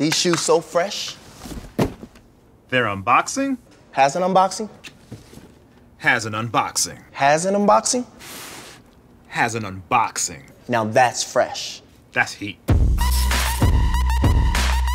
These shoes so fresh. Their unboxing Has an unboxing? has an unboxing. Has an unboxing? Has an unboxing. Now that's fresh. That's heat.